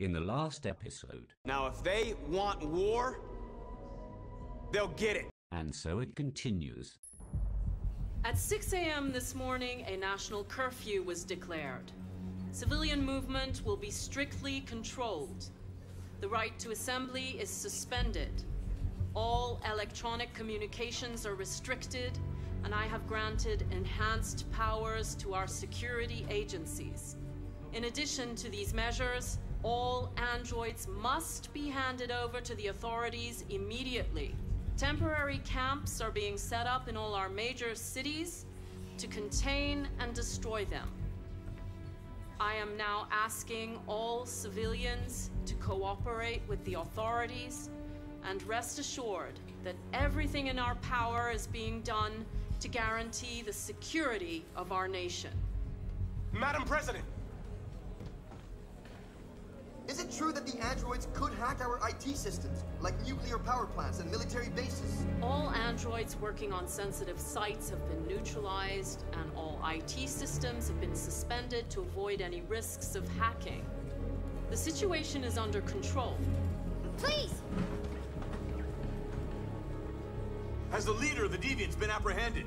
In the last episode, Now, if they want war, they'll get it. and so it continues. At 6 a.m. this morning, a national curfew was declared. Civilian movement will be strictly controlled. The right to assembly is suspended. All electronic communications are restricted, and I have granted enhanced powers to our security agencies. In addition to these measures, all androids must be handed over to the authorities immediately. Temporary camps are being set up in all our major cities to contain and destroy them. I am now asking all civilians to cooperate with the authorities and rest assured that everything in our power is being done to guarantee the security of our nation. Madam President, Is it true that the androids could hack our IT systems, like nuclear power plants and military bases? All androids working on sensitive sites have been neutralized, and all IT systems have been suspended to avoid any risks of hacking. The situation is under control. Please! has the leader of the Deviants been apprehended?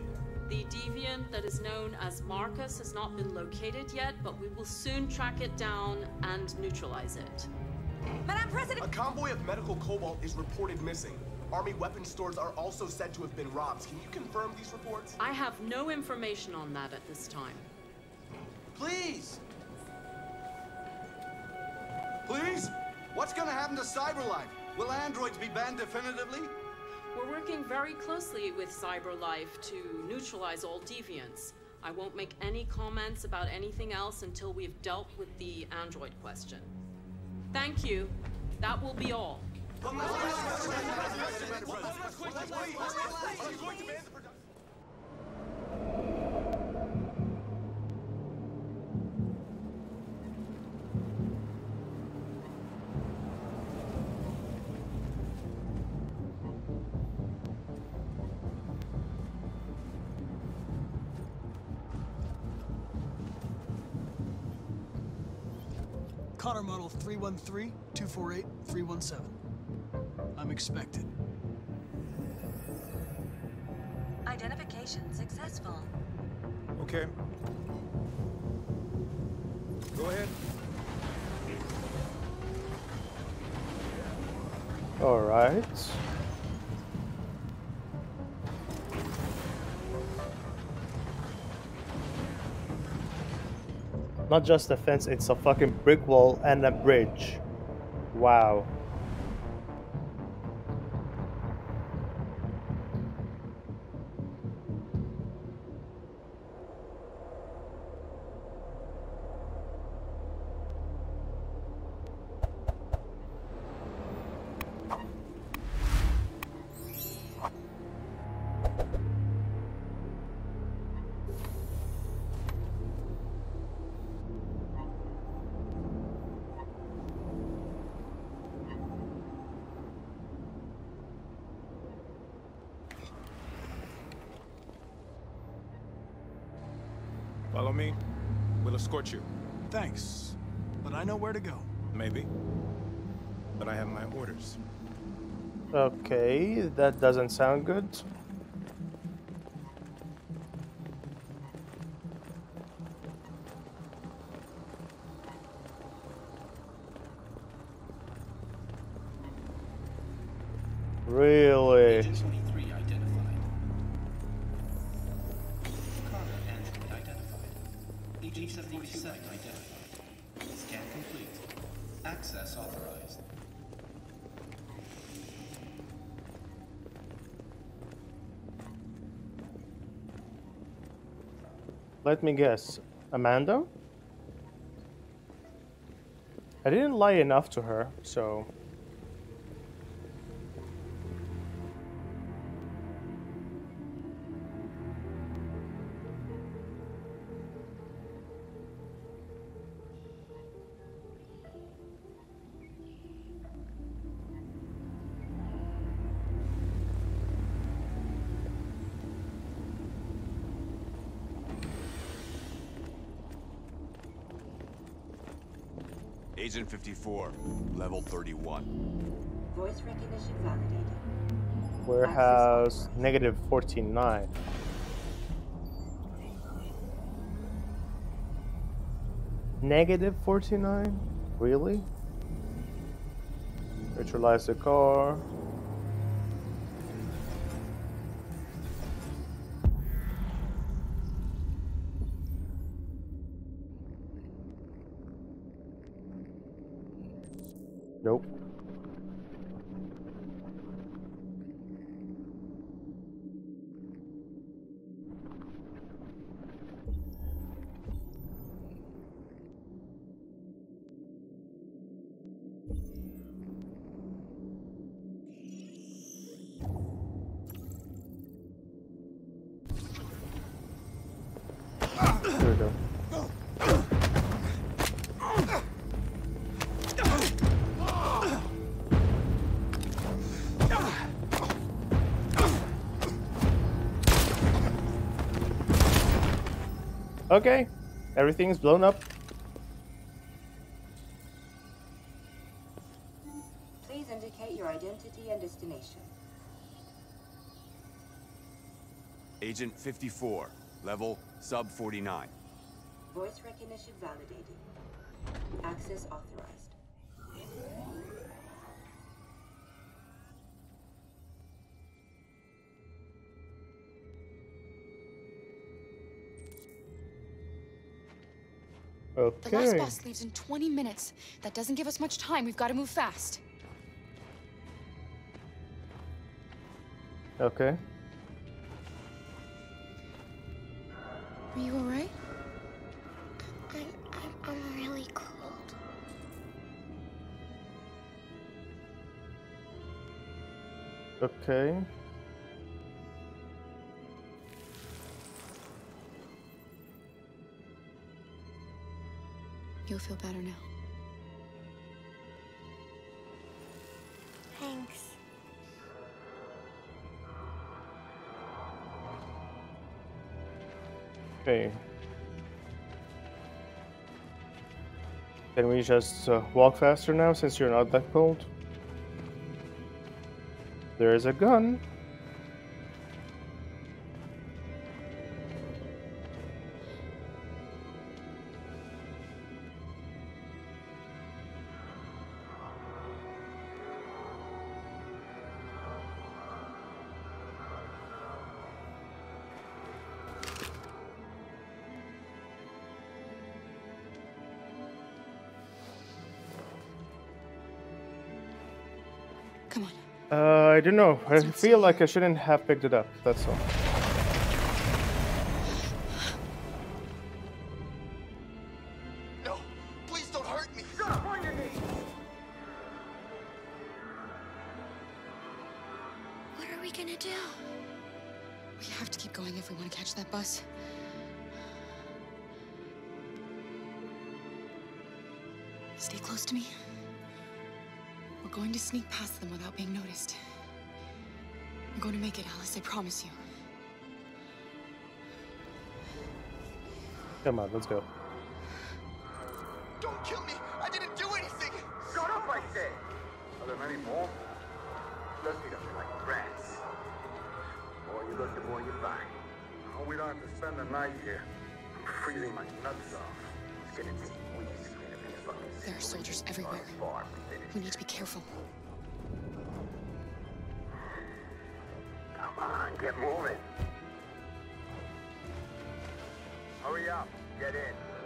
The deviant that is known as Marcus has not been located yet, but we will soon track it down and neutralize it. Madam President! A convoy of medical cobalt is reported missing. Army weapon stores are also said to have been robbed. Can you confirm these reports? I have no information on that at this time. Please! Please? What's gonna happen to CyberLife? Will androids be banned definitively? We're working very closely with CyberLife to neutralize all deviants. I won't make any comments about anything else until we've dealt with the android question. Thank you. That will be all. Connor Model 313-248-317. I'm expected. Identification successful. Okay. Go ahead. All right. Not just a fence, it's a fucking brick wall and a bridge. Wow. Me. We'll escort you. Thanks, but I know where to go. Maybe. But I have my orders. Okay, that doesn't sound good. Really? 77 identified. Scan complete. Access authorized. Let me guess. Amanda? I didn't lie enough to her, so. Agent 54, level 31. Voice recognition validated. Warehouse negative 49. Negative 49? Really? Neutralize the car. Okay, everything's blown up. Please indicate your identity and destination. Agent 54, level sub 49. Voice recognition validated. Access authorized. Okay. The last bus leaves in 20 minutes. That doesn't give us much time. We've got to move fast. Okay. Are you alright? I'm, I'm, I'm really cold. Okay. You'll feel better now. Thanks. Okay. Can we just uh, walk faster now since you're not that cold? There is a gun. Come on. Uh, I don't know. I feel like I shouldn't have picked it up. That's all. No, please don't hurt me. Shut up on. What are we gonna do? We have to keep going if we want to catch that bus. Stay close to me. We're going to sneak past them without being noticed. We're going to make it, Alice. I promise you. Come on, let's go. Don't kill me. I didn't do anything. Shut up, I said! Are there many more? Let's eat them like rats. The More you look, the more you find. Oh, we don't have to spend the night here. I'm freezing my nuts off. It's gonna There are soldiers everywhere. We need to be careful. Come on, get moving. Hurry up, get in.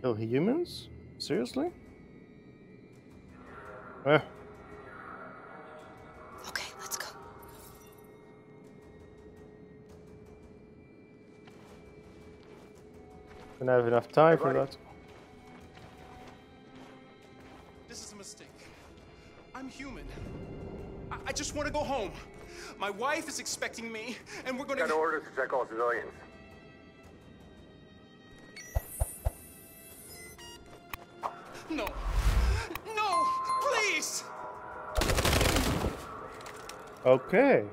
Kill humans? Seriously? Eh. Okay, let's go. Don't have enough time for that. This is a mistake. I'm human. I, I just want to go home. My wife is expecting me, and we're gonna. Got orders to check all civilians. No. No! Please! Okay.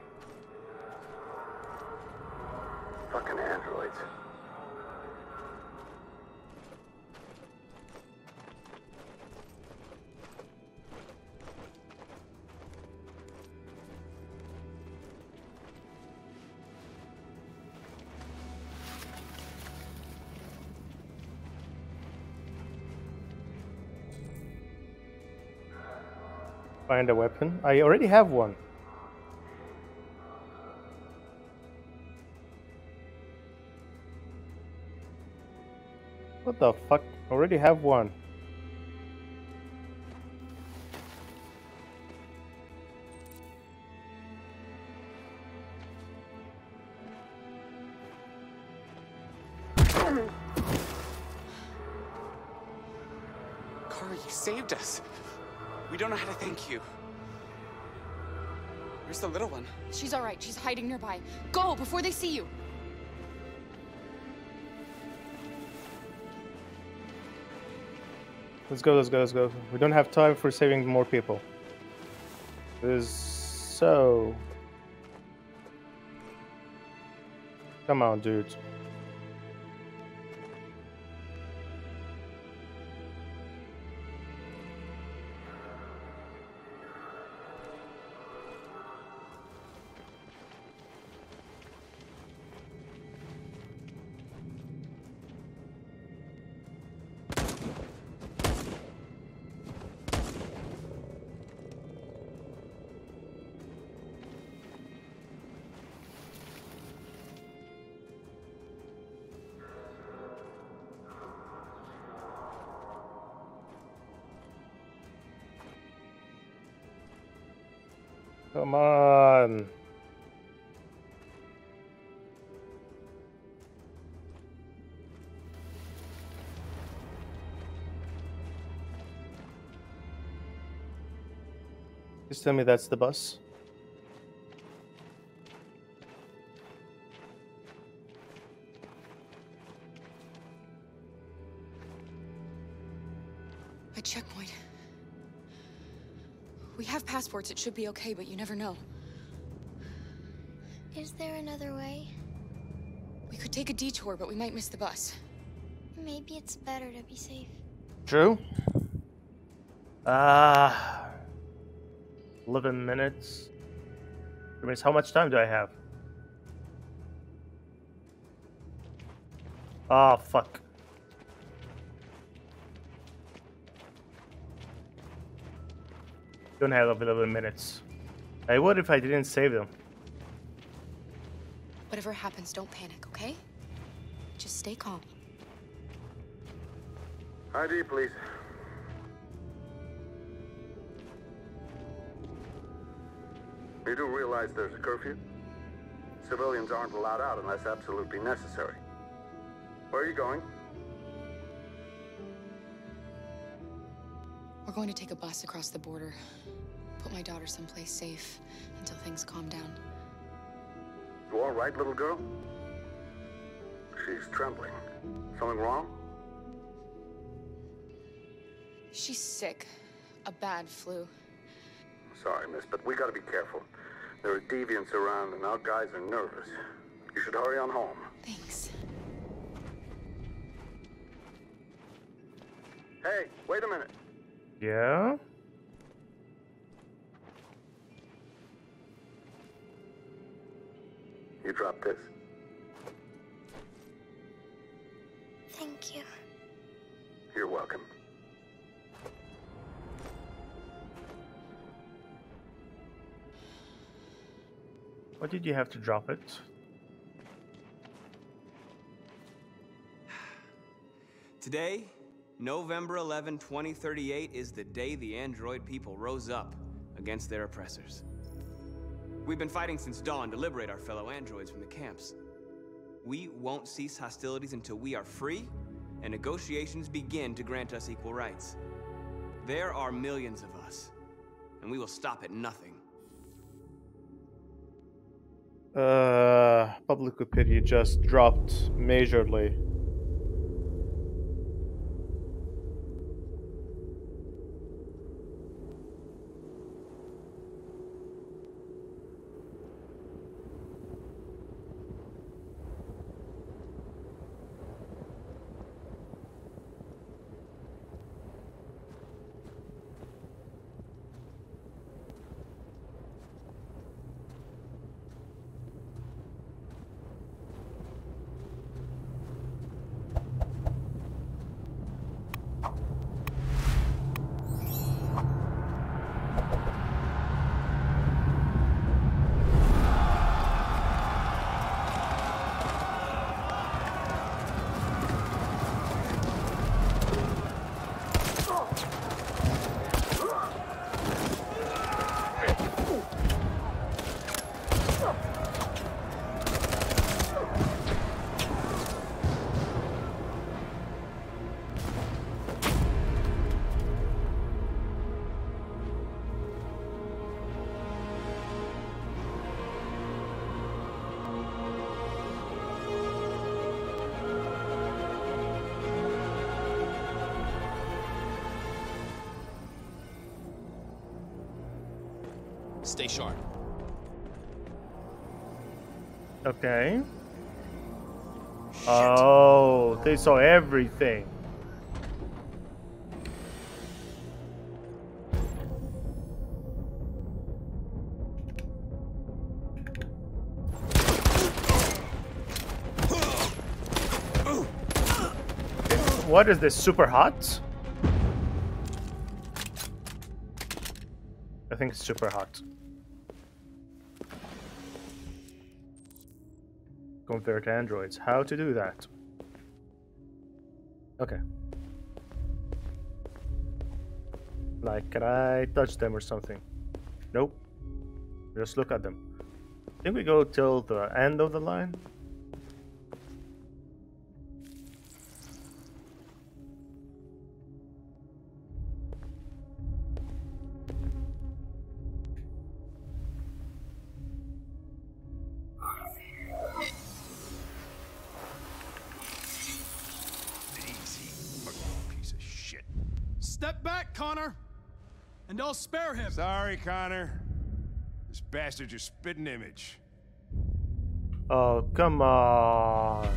Find a weapon. I already have one. What the fuck? I Already have one. She's all right. She's hiding nearby. Go before they see you. Let's go, let's go, let's go. We don't have time for saving more people. This is so... Come on, dude. Come on. Just tell me that's the bus. We. It should be okay, but you never know. Is there another way? We could take a detour, but we might miss the bus. Maybe it's better to be safe. True. Ah. 11 minutes. That means how much time do I have? Ah, fuck. Don't have 11 minutes. I would if I didn't save them. Whatever happens, don't panic, okay? Just stay calm. ID, please. You do realize there's a curfew? Civilians aren't allowed out unless absolutely necessary. Where are you going? We're going to take a bus across the border. Put my daughter someplace safe until things calm down. You all right, little girl? She's trembling. Something wrong? She's sick. A bad flu. Sorry, miss, but we gotta be careful. There are deviants around and our guys are nervous. You should hurry on home. Thanks. Hey, wait a minute. Yeah? You dropped this. Thank you. You're welcome. Why did you have to drop it? Today, November 11, 2038, is the day the android people rose up against their oppressors. We've been fighting since dawn to liberate our fellow androids from the camps. We won't cease hostilities until we are free and negotiations begin to grant us equal rights. There are millions of us, and we will stop at nothing. Uh, public opinion just dropped majorly. Stay sharp. Okay. Oh, they saw everything. What is this? Super hot? I think it's super hot. Convert androids. How to do that? Okay. Like, can I touch them or something? Nope. Just look at them. I think we go till the end of the line. Back, Connor. And I'll spare him. Sorry, Connor. This bastard's your spitting image. Oh, come on.